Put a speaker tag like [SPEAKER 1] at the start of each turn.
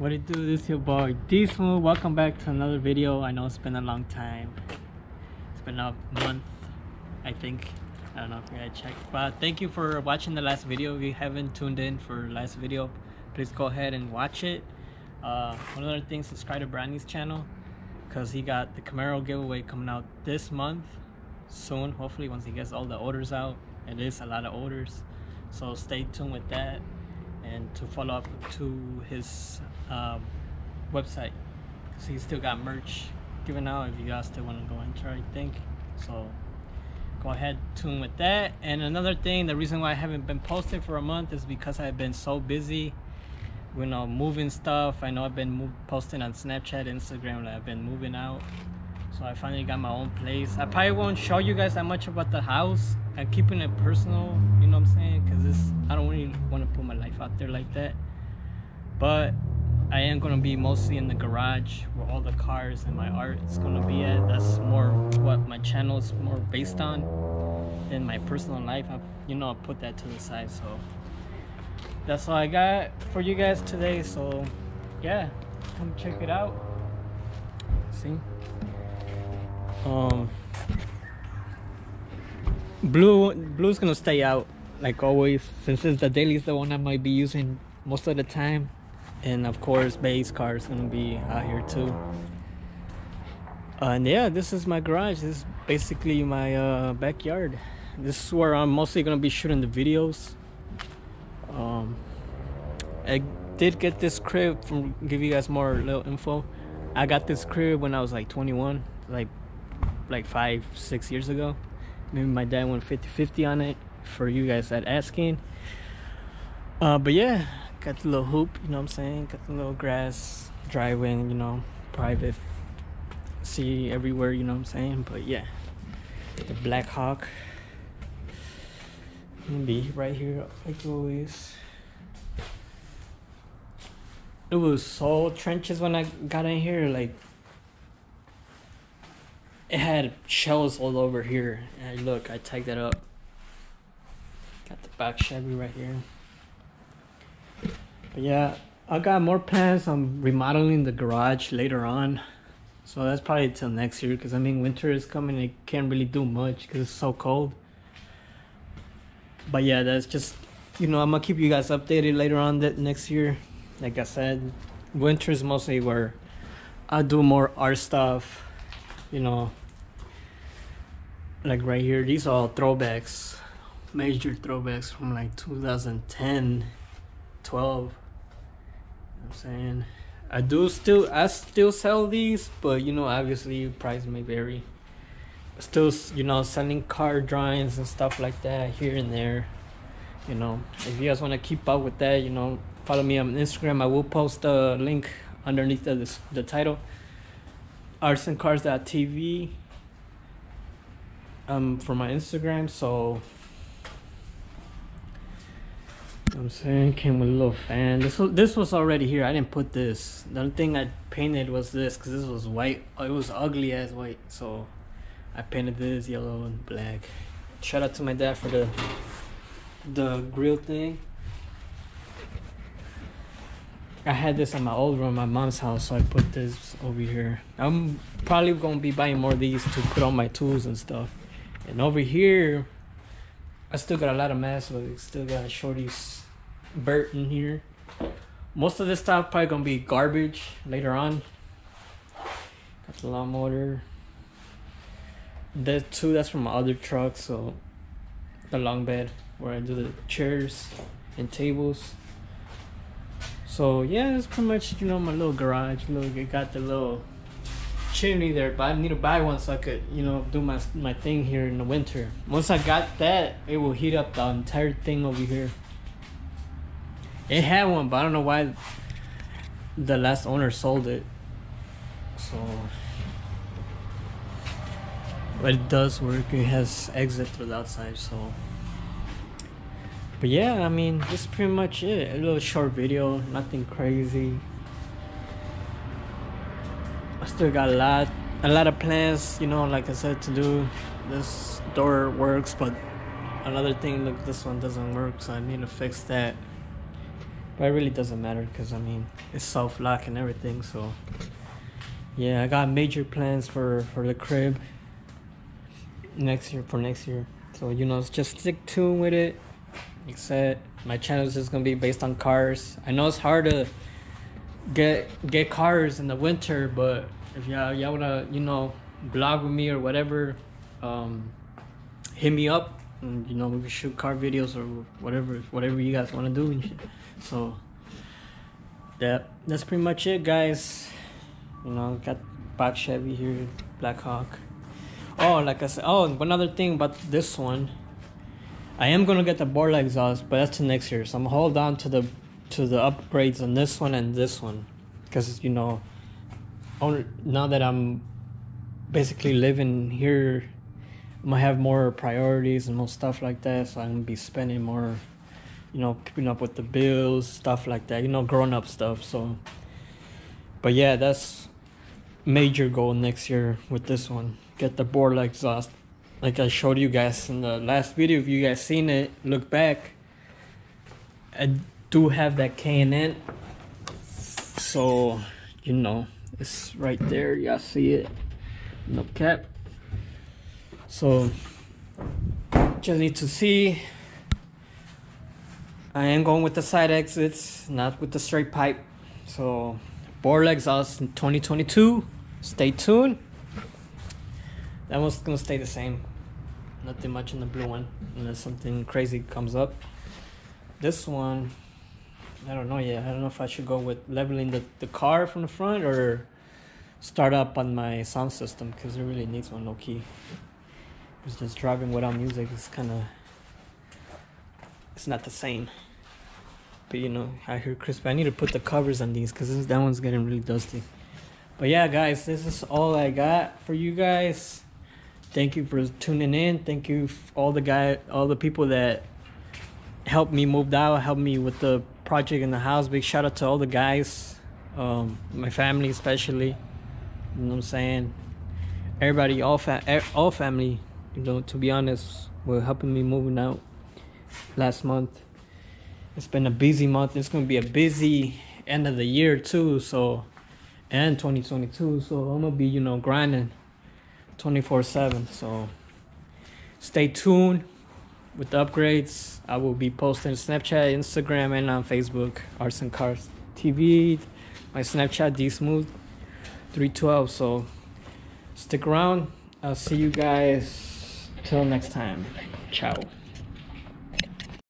[SPEAKER 1] What it do? This your boy D. Welcome back to another video. I know it's been a long time. It's been a month, I think. I don't know if you gotta check. But thank you for watching the last video. If you haven't tuned in for last video, please go ahead and watch it. Uh, one other thing, subscribe to Brandy's channel because he got the Camaro giveaway coming out this month soon. Hopefully, once he gets all the orders out. It is a lot of orders, so stay tuned with that and to follow up to his um, website. Because he's still got merch given out if you guys still want to go enter I think. So go ahead tune with that. And another thing the reason why I haven't been posting for a month is because I've been so busy you know moving stuff. I know I've been posting on Snapchat Instagram I've been moving out so I finally got my own place. I probably won't show you guys that much about the house. I'm keeping it personal you know what I'm saying? Because this I don't really want to put my life out there like that. But I am going to be mostly in the garage where all the cars and my art is going to be at. That's more what my channel is more based on than my personal life. I, you know I put that to the side so that's all I got for you guys today. So yeah come check it out. See um blue blue's gonna stay out like always since it's the daily is the one i might be using most of the time. And of course base car is gonna be out here too. And yeah this is my garage. This is basically my uh, backyard. This is where i'm mostly gonna be shooting the videos. Um i did get this crib from give you guys more little info. I got this crib when i was like 21 like like five six years ago. Maybe my dad went 50 50 on it for you guys that asking. Uh but yeah got the little hoop you know what i'm saying? Got the little grass driveway you know private see everywhere you know what i'm saying? But yeah the black hawk. Gonna be right here like always. It was so trenches when i got in here like it had shells all over here. And look, I tagged that up. Got the back Chevy right here. But yeah, I got more plans on remodeling the garage later on. So that's probably till next year because I mean winter is coming. I can't really do much because it's so cold. But yeah, that's just you know I'm gonna keep you guys updated later on that next year. Like I said, winter is mostly where I do more art stuff. You know, like right here these are all throwbacks major throwbacks from like 2010 12 i'm saying? I do still i still sell these but you know obviously price may vary. Still you know selling card drawings and stuff like that here and there you know. If you guys want to keep up with that you know follow me on instagram. I will post a link underneath the, the title. Artsandcars.tv um for my Instagram, so I'm saying came with a little fan. This was this was already here. I didn't put this. The only thing I painted was this because this was white. It was ugly as white, so I painted this yellow and black. Shout out to my dad for the the grill thing. I had this in my old room, my mom's house, so I put this over here. I'm probably gonna be buying more of these to put on my tools and stuff. And over here, I still got a lot of mess, but still got Shorty's Bert in here. Most of this stuff probably gonna be garbage later on. Got the lawn motor. That too, that's from my other truck, so the long bed where I do the chairs and tables. So yeah, that's pretty much you know my little garage. Look, it got the little chimney there, but I need to buy one so I could, you know, do my my thing here in the winter. Once I got that, it will heat up the entire thing over here. It had one, but I don't know why the last owner sold it. So, but it does work. It has exit to the outside, so. But yeah, I mean, this is pretty much it. A little short video, nothing crazy. Still got a lot, a lot of plans. You know, like I said, to do. This door works, but another thing, look, this one doesn't work, so I need to fix that. but it really doesn't matter because I mean it's self lock and everything. So yeah, I got major plans for for the crib next year for next year. So you know, just stick tuned with it. Like I said, my channel is just gonna be based on cars. I know it's hard to get get cars in the winter, but if y'all y'all wanna you know vlog with me or whatever, um, hit me up. And, you know we can shoot car videos or whatever whatever you guys want to do. So that that's pretty much it, guys. You know, got Black Chevy here, Black Hawk. Oh, like I said, oh, one other thing about this one. I am gonna get the Borla exhaust, but that's to next year. So I'm gonna hold on to the to the upgrades on this one and this one, because you know, now that I'm basically living here, I'm gonna have more priorities and more stuff like that. So I'm gonna be spending more, you know, keeping up with the bills, stuff like that. You know, grown up stuff. So, but yeah, that's major goal next year with this one. Get the Borla exhaust like I showed you guys in the last video, if you guys seen it, look back. I do have that K&N. So, you know, it's right there. Y'all see it. No cap. So, just need to see. I am going with the side exits, not with the straight pipe. So, Borla exhaust in 2022. Stay tuned. That one's gonna stay the same nothing much in the blue one unless something crazy comes up this one I don't know yet. I don't know if I should go with leveling the, the car from the front or start up on my sound system because it really needs one low key it's just driving without music it's kind of it's not the same. But you know I hear Chris I need to put the covers on these because that one's getting really dusty. But yeah guys this is all I got for you guys. Thank you for tuning in. Thank you all the guy, all the people that helped me move out, helped me with the project in the house. Big shout out to all the guys, um, my family especially. You know what I'm saying? Everybody, all fa- all family. You know, to be honest, were helping me moving out last month. It's been a busy month. It's gonna be a busy end of the year too. So, and 2022. So I'm gonna be, you know, grinding 24 7 so stay tuned with the upgrades i will be posting snapchat instagram and on facebook arts and cars tv my snapchat d smooth 312 so stick around. I'll see you guys till next time. Ciao